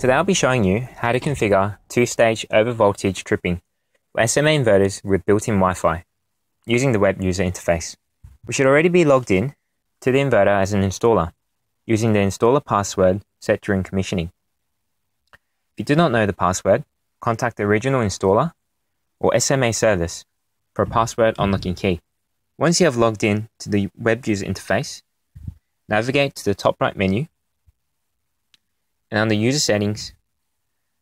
Today I'll be showing you how to configure two-stage overvoltage tripping for SMA inverters with built-in Wi-Fi using the web user interface. We should already be logged in to the inverter as an installer using the installer password set during commissioning. If you do not know the password, contact the original installer or SMA service for a password unlocking key. Once you have logged in to the web user interface, navigate to the top right menu and under User Settings,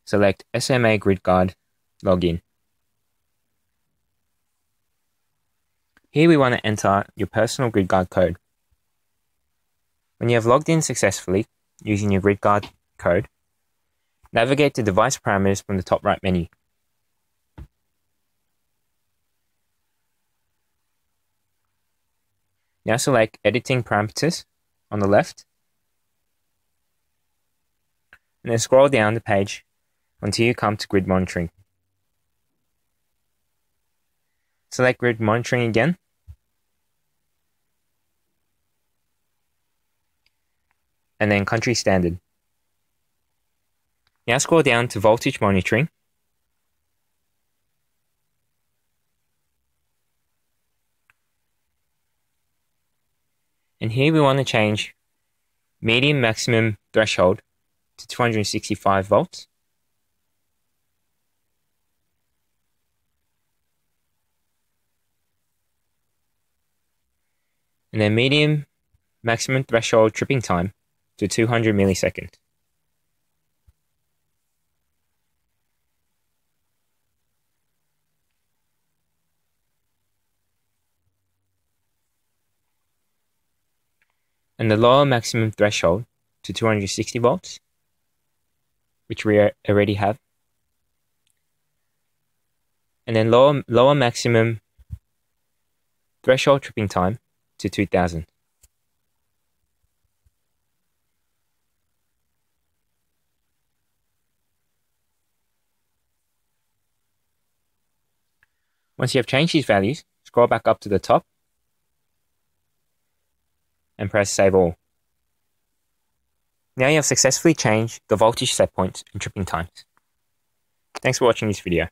select SMA Grid GridGuard Login. Here we want to enter your personal grid GridGuard code. When you have logged in successfully using your grid GridGuard code, navigate to Device Parameters from the top right menu. Now select Editing Parameters on the left and then scroll down the page until you come to grid monitoring. Select grid monitoring again. And then country standard. Now scroll down to voltage monitoring. And here we want to change medium maximum threshold to 265 volts. And then medium maximum threshold tripping time to 200 milliseconds. And the lower maximum threshold to 260 volts which we already have. And then lower, lower maximum threshold tripping time to 2000. Once you have changed these values, scroll back up to the top and press Save All. Now you have successfully changed the voltage set points and tripping times. Thanks for watching this video.